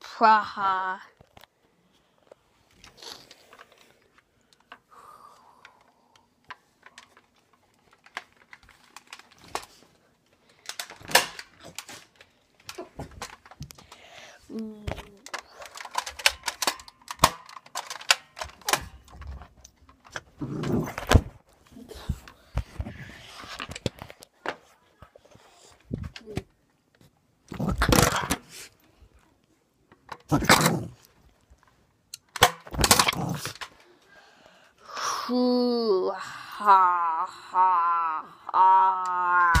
Praha. Mm. Ha ha ha.